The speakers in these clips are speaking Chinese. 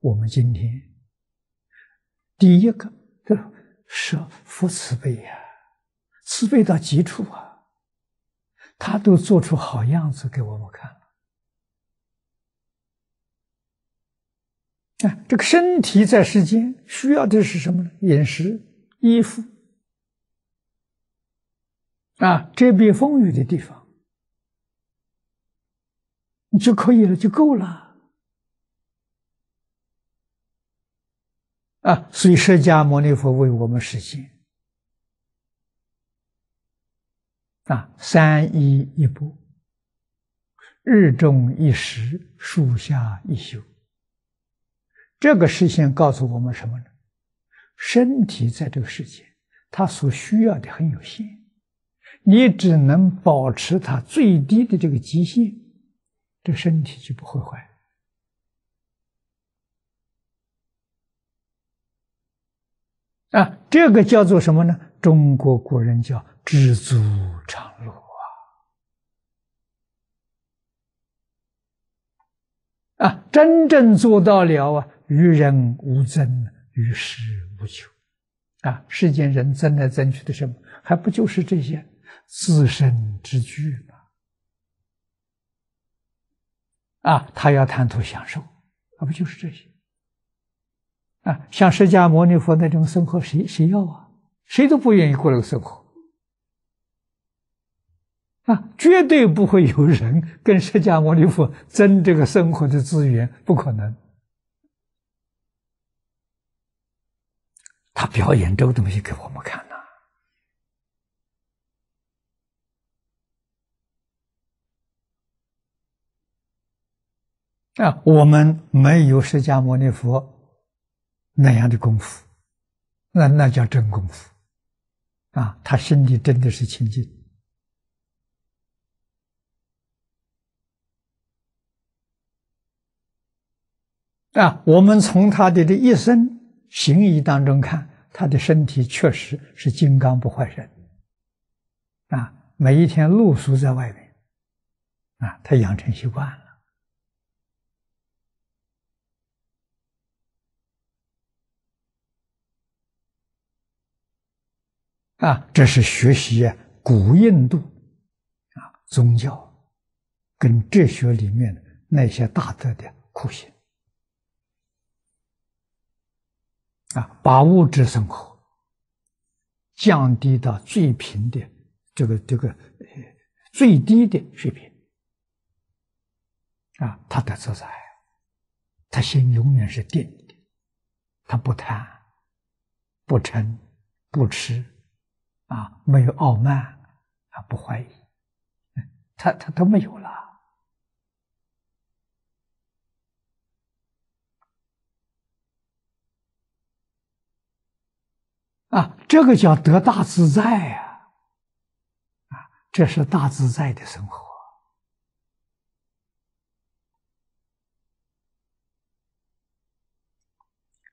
我们今天第一个的是佛慈悲呀，慈悲到极处啊，他都做出好样子给我们看了。啊，这个身体在世间需要的是什么呢？饮食、衣服。啊，遮蔽风雨的地方，你就可以了，就够了。啊，所以释迦牟尼佛为我们实现啊，三衣一钵，日中一食，树下一宿。这个实现告诉我们什么呢？身体在这个世界，它所需要的很有限。你只能保持它最低的这个极限，这身体就不会坏。啊，这个叫做什么呢？中国古人叫知足常乐啊！啊，真正做到了啊，与人无争，与世无求。啊，世间人争来争去的什么，还不就是这些？自身之具吗，啊，他要贪图享受，啊，不就是这些？啊，像释迦牟尼佛那种生活，谁谁要啊？谁都不愿意过那个生活，啊，绝对不会有人跟释迦牟尼佛争这个生活的资源，不可能。他表演这个东西给我们看呐。啊，我们没有释迦牟尼佛那样的功夫，那那叫真功夫啊！他心里真的是清净啊！我们从他的这一生行仪当中看，他的身体确实是金刚不坏身啊！每一天露宿在外面啊，他养成习惯了。啊，这是学习古印度啊宗教跟哲学里面那些大德的苦行啊，把物质生活降低到最贫的这个这个最低的水平啊，他的自在，他心永远是定的，他不贪，不嗔，不痴。啊，没有傲慢，啊，不怀疑，他他都没有了。啊，这个叫得大自在呀！啊，这是大自在的生活。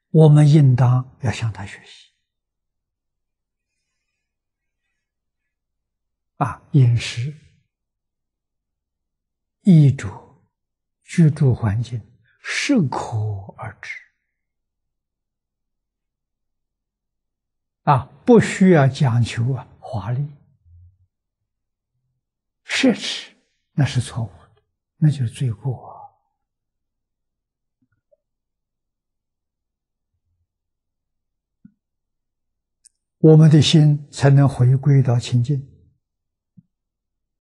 我们应当要向他学习。啊，饮食、衣着、居住环境适可而止，啊，不需要讲求啊华丽、奢侈，那是错误的，那就是罪过。我们的心才能回归到清净。